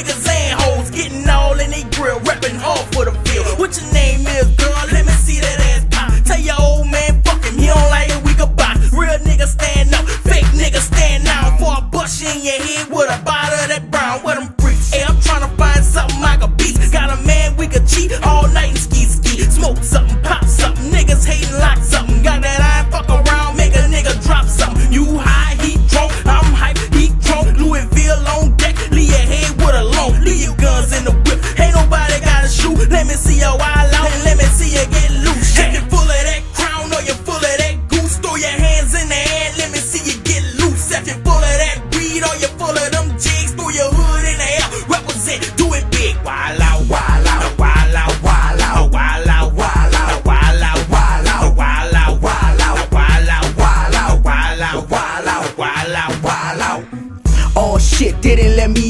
niggas and hoes. Getting all in they grill, reppin' hard for the field. What your name all you're full of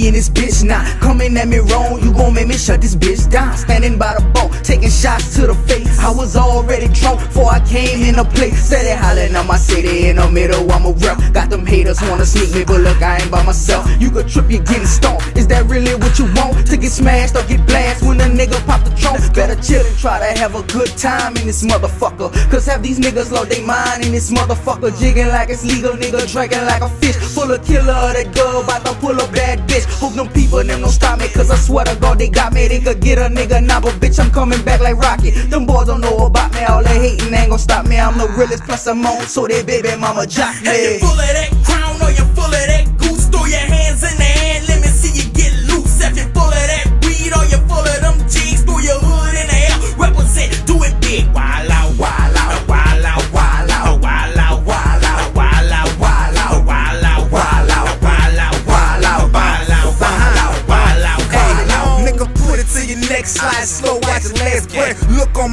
in this bitch now. Coming at me wrong, you gon' make me shut this bitch down. Standing by the boat, taking shots to the face. I was already drunk before I came in the place. Steady hollering on my city in the middle, I'm a rep. Got them haters wanna sneak me, but look, I ain't by myself. You could trip, you getting stoned. Is that really what you want? To get smashed or get blasted nigga pop the trunk? Better chill and try to have a good time in this motherfucker. Cause have these niggas lost they mind in this motherfucker. Jigging like it's legal, nigga drinking like a fish. Full of killer that girl, about to pull a bad bitch. Hope them people them don't stop me, cause I swear to God they got me. They could get a nigga now, but bitch, I'm coming back like Rocket. Them boys don't know about me, all they hating ain't gon' stop me. I'm the realest, plus I'm on, so they baby mama jock me. full of that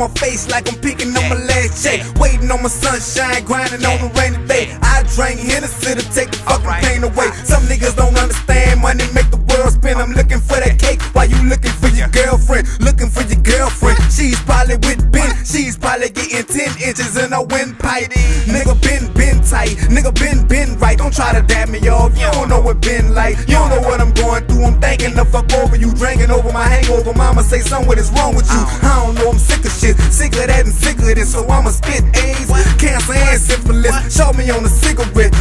on my face like I'm picking up my last check. Waiting on my sunshine, grinding on the rainy day. I drink Hennessy to take the fucking pain away. Some niggas don't understand money make the world spin. I'm looking for that cake while you looking for your girlfriend. Looking for your girlfriend. She's probably with Ben. She's probably getting 10 inches in a windpipe. Nigga been tight. Nigga been, been right. Don't try to dab me off. You don't know what been like. You don't know what I'm going through. I'm thinking the fuck over you. Drinking over my hangover. Mama say something is wrong with you. I don't know. I'm sick of shit. Sick of that and sick of this. So I'ma spit AIDS, cancer and syphilis. Show me on a cigarette.